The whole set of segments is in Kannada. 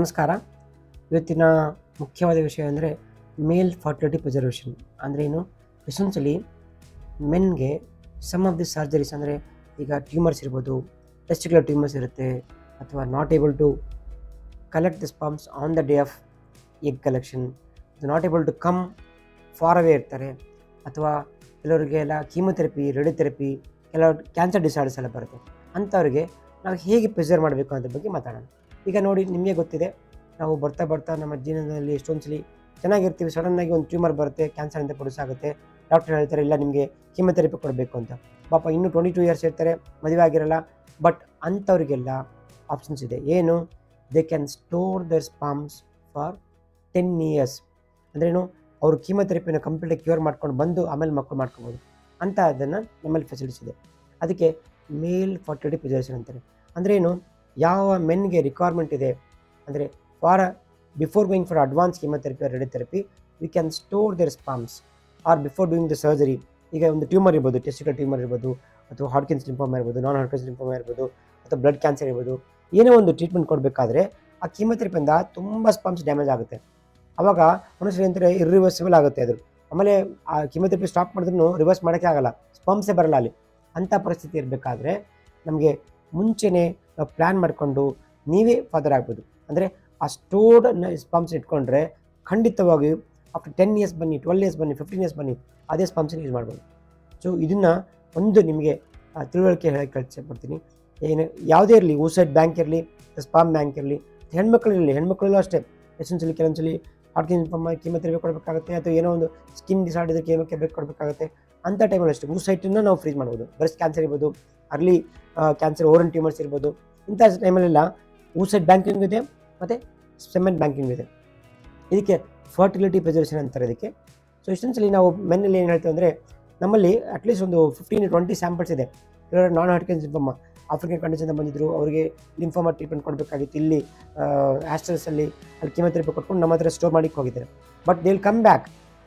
ನಮಸ್ಕಾರ. ಇವತ್ತಿನ ಮುಖ್ಯವಾದ ವಿಷಯ ಅಂದರೆ ಮೇಲ್ ಫರ್ಟಿಲಿಟಿ ಪ್ರಿಸರ್ವೇಷನ್ ಅಂದರೆ ಏನು? ಎಸೆನ್ಷಲಿ ಮೆನ್ಗೆ ಸಮ್ ಆಫ್ ದಿ ಸರ್ಜರೀಸ್ ಅಂದರೆ ಈಗ ಟ್ಯೂಮರ್ಸ್ ಇರ್ಬೋದು ಟೆಸ್ಟಿಕ್ಯುಲರ್ ಟ್ಯೂಮರ್ಸ್ ಇರುತ್ತೆ, ಅಥವಾ not able to collect the sperms on the day of egg collection not able to come far away ಇರ್ತಾರೆ. ಅಥವಾ ಕೆಲವರಿಗೆಲ್ಲ ಕೀಮೊಥೆರಪಿ ರೇಡಿಯೋಥೆರಪಿ ಕೆಲವರು ಕ್ಯಾನ್ಸರ್ ಡಿಸಾರ್ಡರ್ಸ್ ಎಲ್ಲ ಬರುತ್ತೆ. ಅಂಥವ್ರಿಗೆ ನಾವು ಹೇಗೆ ಪ್ರಿಸರ್ವ್ ಮಾಡಬೇಕು ಅನ್ನೋದ್ರ ಬಗ್ಗೆ ಮಾತಾಡೋಣ. ಈಗ ನೋಡಿ, ನಿಮಗೆ ಗೊತ್ತಿದೆ, ನಾವು ಬರ್ತಾ ಬರ್ತಾ ನಮ್ಮ ಜೀವನದಲ್ಲಿ ಎಷ್ಟೊಂದು ಸಲ ಚೆನ್ನಾಗಿರ್ತೀವಿ ಸಡನ್ನಾಗಿ ಒಂದು ಟ್ಯೂಮರ್ ಬರುತ್ತೆ ಕ್ಯಾನ್ಸರ್ ಅಂತ ಆಗುತ್ತೆ ಡಾಕ್ಟರ್ ಹೇಳ್ತಾರೆ, ಇಲ್ಲ, ನಿಮಗೆ ಕೀಮೊಥೆರಪಿ ಕೊಡಬೇಕು ಅಂತ. ಪಾಪ ಇನ್ನೂ ಟ್ವೆಂಟಿ ಟೂ ಇಯರ್ಸ್ ಇರ್ತಾರೆ, ಮದುವೆ ಆಗಿರಲ್ಲ ಬಟ್ ಅಂಥವ್ರಿಗೆಲ್ಲ ಆಪ್ಷನ್ಸ್ ಇದೆ. ಏನು? They can store their sperms for ten years ಅಂದ್ರೇನು ಅವರು ಕೀಮೊಥೆರಪಿನ ಕಂಪ್ಲೀಟಾಗಿ ಕ್ಯೂರ್ ಮಾಡ್ಕೊಂಡು ಬಂದು ಆಮೇಲೆ ಮಕ್ಕಳು ಮಾಡ್ಕೊಬೋದು. ಅಂತ ಅದನ್ನು ನಮ್ಮಲ್ಲಿ ಫೆಸಿಲಿಟೀಸ್ ಇದೆ. ಅದಕ್ಕೆ ಮೇಲ್ ಫರ್ಟಿಲಿಟಿ ಪ್ರಿಸರ್ವೇಷನ್ ಅಂತಾರೆ. ಅಂದರೆ ಏನು? ಯಾವ ಮೆನ್ಗೆ ರಿಕ್ವೈರ್ಮೆಂಟ್ ಇದೆ ಅಂದರೆ for before going for advance chemotherapy or therapy we can store their sperms or before doing the surgery ಈಗ ಒಂದು ಟ್ಯೂಮರ್ ಇರ್ಬೋದು ಟೆಸ್ಟಿಕಲ್ ಟ್ಯೂಮರ್ ಇರ್ಬೋದು, ಅಥವಾ ಹಾಡ್ಕಿನ್ಸ್ ಲಿಂಫೋಮಾ ಇರ್ಬೋದು ನಾನ್ ಹಾಡ್ಕಿನ್ಸ್ ಲಿಂಫೋಮಾ ಇರ್ಬೋದು, ಅಥವಾ ಬ್ಲಡ್ ಕ್ಯಾನ್ಸರ್ ಇರ್ಬೋದು, ಏನೇ ಒಂದು ಟ್ರೀಟ್ಮೆಂಟ್ ಕೊಡಬೇಕಾದ್ರೆ ಆ ಕೀಮೊಥೆರಪಿಯಿಂದ ತುಂಬ ಸ್ಪಾಮ್ಸ್ ಡ್ಯಾಮೇಜ್ ಆಗುತ್ತೆ. ಆವಾಗ ಮನುಷ್ಯರು ಅಂತಾರೆ ಇರ್ರಿವರ್ಸಿಬಲ್ ಆಗುತ್ತೆ ಅದು. ಆಮೇಲೆ ಆ ಕೀಮೊಥೆರಪಿ ಸ್ಟಾಪ್ ಮಾಡಿದ್ರು ರಿವರ್ಸ್ ಮಾಡೋಕ್ಕೆ ಆಗಲ್ಲ. ಸ್ಪಾಮ್ಸೇ ಬರಲ್ಲ ಅಲ್ಲಿ. ಅಂಥ ಪರಿಸ್ಥಿತಿ ಇರಬೇಕಾದ್ರೆ ನಮಗೆ ಮುಂಚೆನೇ ಪ್ಲ್ಯಾನ್ ಮಾಡಿಕೊಂಡು ನೀವೇ ಫಾದರ್ ಆಗ್ಬೋದು. ಅಂದರೆ ಆ ಸ್ಟೋರ್ಡ್ ಸ್ಪಂಪ್ಸ್ ಇಟ್ಕೊಂಡ್ರೆ ಖಂಡಿತವಾಗಿ ಆಫ್ಟರ್ ಟೆನ್ ಇಯರ್ಸ್ ಬನ್ನಿ ಟ್ವೆಲ್ ಇಯರ್ಸ್ ಬನ್ನಿ ಫಿಫ್ಟೀನ್ ಇಯರ್ಸ್ ಬನ್ನಿ, ಅದೇ ಸ್ಪಂಪ್ಸನ್ನು ಯೂಸ್ ಮಾಡ್ಬೋದು. ಸೊ ಇದನ್ನು ಒಂದು ನಿಮಗೆ ತಿಳುವಳಿಕೆ ಹೇಳಕ್ಕೆ ಕಳಿಸ್ಪಡ್ತೀನಿ ಏನು, ಯಾವುದೇ ಇರಲಿ ಊಸೈಡ್ ಬ್ಯಾಂಕ್ ಇರಲಿ ಸ್ಪಾಮ್ ಬ್ಯಾಂಕ್ ಇರಲಿ ಹೆಣ್ಮಕ್ಳು ಇರಲಿ ಹೆಣ್ಮಕ್ಳಲ್ಲೂ ಅಷ್ಟೇ. ಎಷ್ಟೊಂದ್ಸಲಿ ಕೆಲವೊಂದ್ಸಲಿ ಹಾರ್ಟಿನ್ ಕೀಮೊಥೆರಪಿ ಕೊಡಬೇಕಾಗುತ್ತೆ, ಅಥವಾ ಏನೋ ಒಂದು ಸ್ಕಿನ್ ಡಿಸಾರ್ಡ್ ಇದ್ರೆ ಬೇಕು ಕೊಡಬೇಕಾಗುತ್ತೆ ಅಂಥ ಟೈಮಲ್ಲಿ ಅಷ್ಟೇ ಊಸೈಟನ್ನು ನಾವು ಫ್ರೀಸ್ ಮಾಡ್ಬೋದು. ಬ್ರೆಸ್ಟ್ ಕ್ಯಾನ್ಸರ್ ಇರ್ಬೋದು ಅರ್ಲಿ ಕ್ಯಾನ್ಸರ್ ಓರನ್ ಟ್ಯೂಮರ್ಸ್ ಇರ್ಬೋದು. ಇಂಥ ಟೈಮಲ್ಲೆಲ್ಲ ಊಸೆಡ್ ಬ್ಯಾಂಕಿಂಗ್ ಇದೆ ಮತ್ತು ಸೆಮೆಂಟ್ ಬ್ಯಾಂಕಿಂಗ್ ಇದೆ. ಇದಕ್ಕೆ ಫರ್ಟಿಲಿಟಿ ಪ್ರಿಸರ್ವೇಷನ್ ಅಂತಾರೆ ಇದಕ್ಕೆ. ಸೊ ಇಷ್ಟೊಂದ್ಸಲಿ ನಾವು ಮೆನ್ನಲ್ಲಿ ಏನು ಹೇಳ್ತೀವಿ ಅಂದರೆ ನಮ್ಮಲ್ಲಿ ಅಟ್ಲೀಸ್ಟ್ ಒಂದು ಫಿಫ್ಟೀನ್ ಟ್ವೆಂಟಿ ಸ್ಯಾಂಪಲ್ಸ್ ಇದೆ. ಕೆಲವರು non Hodgkin's lymphoma African condition ಬಂದಿದ್ದರು ಅವರಿಗೆ ಲಿಂಫೋಮಾ ಟ್ರೀಟ್ಮೆಂಟ್ ಕೊಡಬೇಕಾಗಿತ್ತು. ಇಲ್ಲಿ ಆಸ್ಟಲ್ಸಲ್ಲಿ ಅಲ್ಲಿ ಕಿಮೊಥೆರಪಿ ಕೊಟ್ಕೊಂಡು ನಮ್ಮ ಹತ್ರ ಸ್ಟೋರ್ ಮಾಡಿಕ್ಕೆ ಹೋಗಿದ್ದಾರೆ. But they will come back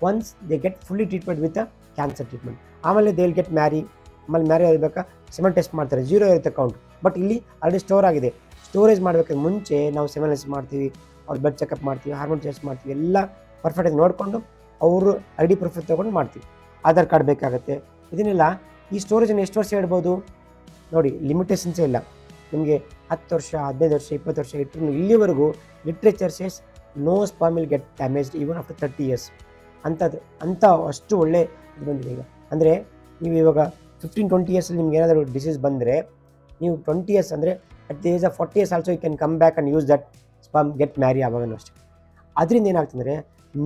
once they get fully treatment with cancer treatment ಆಮೇಲೆ ದೇ ವಿಲ್ ಗೆಟ್ ಮ್ಯಾರಿ ಆಮೇಲೆ ಮ್ಯಾರೇಜ್ ಆಗಬೇಕಾ ಸೆವೆನ್ ಟೆಸ್ಟ್ ಮಾಡ್ತಾರೆ ಜೀರೋ ಇರುತ್ತೆ ಅಕೌಂಟ್ ಬಟ್ ಇಲ್ಲಿ ಆಲ್ರೆಡಿ ಸ್ಟೋರ್ ಆಗಿದೆ. ಸ್ಟೋರೇಜ್ ಮಾಡಬೇಕಾದ್ರೆ ಮುಂಚೆ ನಾವು ಸೆಮೆನಸ್ ಮಾಡ್ತೀವಿ, ಅವ್ರ ಬ್ಲಡ್ ಚೆಕಪ್ ಮಾಡ್ತೀವಿ ಹಾರ್ಮೋನ್ ಟೆಸ್ಟ್ ಮಾಡ್ತೀವಿ, ಎಲ್ಲ ಪರ್ಫೆಕ್ಟಾಗಿ ನೋಡಿಕೊಂಡು ಅವರು ಐ ಡಿ ಪ್ರೂಫ್ ತೊಗೊಂಡು ಮಾಡ್ತೀವಿ. ಆಧಾರ್ ಕಾರ್ಡ್ ಬೇಕಾಗುತ್ತೆ. ಇದನ್ನೆಲ್ಲ ಈ ಸ್ಟೋರೇಜನ್ನು ಎಷ್ಟು ವರ್ಷ ಇಡ್ಬೋದು ನೋಡಿ ಲಿಮಿಟೇಷನ್ಸೇ ಇಲ್ಲ. ನಿಮಗೆ ಹತ್ತು ವರ್ಷ, ಹದಿನೈದು ವರ್ಷ, ಇಪ್ಪತ್ತು ವರ್ಷ ಇಟ್ಟರು ಇಲ್ಲಿವರೆಗೂ literature says no sperm will get damaged even after thirty years ಅಂಥದ್ದು ಅಂಥ ಅಷ್ಟು ಒಳ್ಳೆ ಇದು ಬಂದಿದೆ ಈಗ. ಅಂದರೆ ನೀವು ಇವಾಗ ಫಿಫ್ಟೀನ್ ಟ್ವೆಂಟಿ ಇಯರ್ಸಲ್ಲಿ ನಿಮ್ಗೆ ಏನಾದರೂ ಡಿಸೀಸ್ ಬಂದರೆ, ನೀವು ಟ್ವೆಂಟಿ ಇಯರ್ಸ್ ಅಂದರೆ at the age of forty years also you can come back and use that sperm get marry ಆವಾಗಲೂ ಅಷ್ಟೇ. ಅದರಿಂದ ಏನಾಗ್ತಂದರೆ,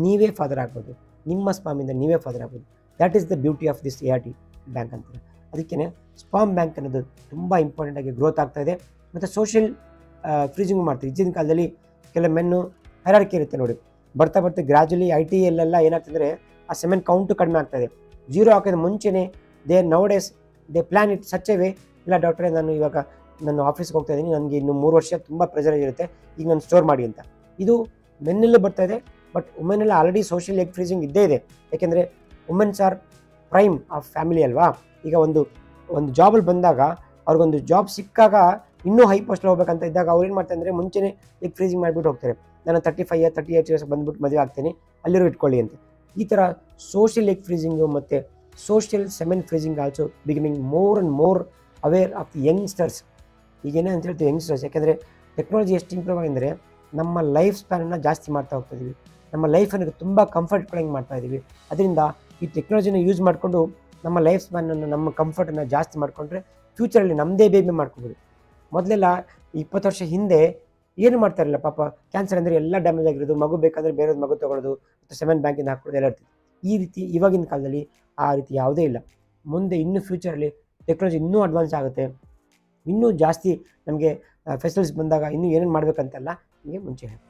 ನೀವೇ ಫಾದರ್ ಆಗ್ಬೋದು. ನಿಮ್ಮ ಸ್ಪಾಮಿಂದ ನೀವೇ ಫಾದರ್ ಆಗ್ಬೋದು. That is the beauty of this A R T bank ಅಂತಾರೆ ಅದಕ್ಕೇ ಸ್ಪಾಮ್ ಬ್ಯಾಂಕ್ ಅನ್ನೋದು ತುಂಬ ಇಂಪಾರ್ಟೆಂಟ್ ಆಗಿ ಗ್ರೋತ್ ಆಗ್ತಾ ಇದೆ. ಮತ್ತು ಸೋಷಿಯಲ್ ಫ್ರೀಜಿಂಗ್ ಮಾಡ್ತೀವಿ. ಇದ್ದಿನ ಕಾಲದಲ್ಲಿ ಕೆಲವು ಮೆನ್ನು ಹೈರಾರಿಕೆ ಇರುತ್ತೆ ನೋಡಿ. ಬರ್ತಾ ಬರ್ತಾ ಗ್ರ್ಯಾಜುಲಿ ಐ ಟಿ ಎಲ್ಲೆಲ್ಲ ಏನಾಗ್ತಂದರೆ, ಆ ಸೆಮೆನ್ ಕೌಂಟು ಕಡಿಮೆ ಆಗ್ತಾಯಿದೆ ಜೀರೋ ಹಾಕೋದು ಮುಂಚೆನೇ they now days they plan it such way ಇಲ್ಲ ಡಾಕ್ಟ್ರೇ ನಾನು ಇವಾಗ ನಾನು ಆಫೀಸ್ಗೆ ಹೋಗ್ತಾ ಇದ್ದೀನಿ. ನನಗೆ ಇನ್ನು ಮೂರು ವರ್ಷ ತುಂಬ ಪ್ರೆಷರ್ ಇರುತ್ತೆ. ಈಗ ನಾನು ಸ್ಟೋರ್ ಮಾಡಿ ಅಂತ. ಇದು ಮೆನ್ನಲ್ಲೂ ಬರ್ತಾ ಇದೆ ಬಟ್ ವುಮೆನೆಲ್ಲ ಆಲ್ರೆಡಿ ಸೋಷಿಯಲ್ ಎಗ್ ಫ್ರೀಸಿಂಗ್ ಇದ್ದೇ ಇದೆ. ಯಾಕೆಂದರೆ womens are prime of family ಅಲ್ವಾ? ಈಗ ಒಂದು ಒಂದು ಜಾಬಲ್ಲಿ ಬಂದಾಗ ಅವ್ರಿಗೊಂದು ಜಾಬ್ ಸಿಕ್ಕಾಗ ಇನ್ನೂ ಹೈ ಪೋಸ್ಟ್ ಹೋಗ್ಬೇಕಂತ ಇದ್ದಾಗ ಅವ್ರು ಏನು ಮಾಡ್ತಾರೆ ಅಂದರೆ ಮುಂಚೆನೇ ಎಗ್ ಫ್ರೀಸಿಂಗ್ ಮಾಡಿಬಿಟ್ಟು ಹೋಗ್ತಾರೆ. ನಾನು thirty five thirty eight years ಬಂದ್ಬಿಟ್ಟು ಮದುವೆ ಆಗ್ತೀನಿ ಅಲ್ಲಿರೋ ಇಟ್ಕೊಳ್ಳಿ ಅಂತ. ಈ ಥರ ಸೋಷಿಯಲ್ ಎಗ್ ಫ್ರೀಸಿಂಗು ಮತ್ತು social semen freezing also beginning more and more aware of youngsters ಈಗೇನೇ ಅಂತ ಹೇಳ್ತೀವಿ ಯಂಗ್ಸ್ಟರ್ಸ್ ಯಾಕೆಂದರೆ ಟೆಕ್ನಾಲಜಿ ಎಷ್ಟು ಇಂಪ್ರೂವ್ ಆಗಿದ್ರೆ ನಮ್ಮ ಲೈಫ್ ಸ್ಪ್ಯಾನನ್ನು ಜಾಸ್ತಿ ಮಾಡ್ತಾ ಹೋಗ್ತಾ ಇದ್ದೀವಿ ನಮ್ಮ ಲೈಫನ್ನು ತುಂಬ ಕಂಫರ್ಟ್ಗಳಂಗೆ ಮಾಡ್ತಾ ಇದ್ದೀವಿ ಅದರಿಂದ ಈ ಟೆಕ್ನಾಲಜಿನ ಯೂಸ್ ಮಾಡಿಕೊಂಡು ನಮ್ಮ ಲೈಫ್ ಸ್ಪ್ಯಾನನ್ನು ನಮ್ಮ ಕಂಫರ್ಟನ್ನು ಜಾಸ್ತಿ ಮಾಡಿಕೊಂಡ್ರೆ ಫ್ಯೂಚರಲ್ಲಿ ನಮ್ಮದೇ ಬೇಬಿ ಮಾಡ್ಕೋಬೋದು. ಮೊದಲೆಲ್ಲ ಇಪ್ಪತ್ತು ವರ್ಷ ಹಿಂದೆ ಏನು ಮಾಡ್ತಾರಲ್ಲ ಪಾಪ ಕ್ಯಾನ್ಸರ್ ಅಂದರೆ ಎಲ್ಲ ಡ್ಯಾಮೇಜ್ ಆಗಿರೋದು, ಮಗು ಬೇಕಾದರೆ ಬೇರೆಯವ್ರ ಮಗು ತೊಗೊಳೋದು, ಮತ್ತು ಸೆವೆನ್ ಬ್ಯಾಂಕಿಂದ ಹಾಕೊಳ್ಳೋದು ಎಲ್ಲ ಇರ್ತಿತ್ತು. ಈ ರೀತಿ ಇವಾಗಿನ ಕಾಲದಲ್ಲಿ ಆ ರೀತಿ ಯಾವುದೇ ಇಲ್ಲ. ಮುಂದೆ ಇನ್ನೂ ಫ್ಯೂಚರಲ್ಲಿ ಟೆಕ್ನಾಲಜಿ ಇನ್ನೂ ಅಡ್ವಾನ್ಸ್ ಆಗುತ್ತೆ. ಇನ್ನೂ ಜಾಸ್ತಿ ನಮಗೆ ಫೆಸಿಲಿಟೀಸ್ ಬಂದಾಗ ಇನ್ನೂ ಏನೇನು ಮಾಡಬೇಕಂತೆಲ್ಲ ನಿಮಗೆ ಮುಂಚೆ ಹೇಳಿ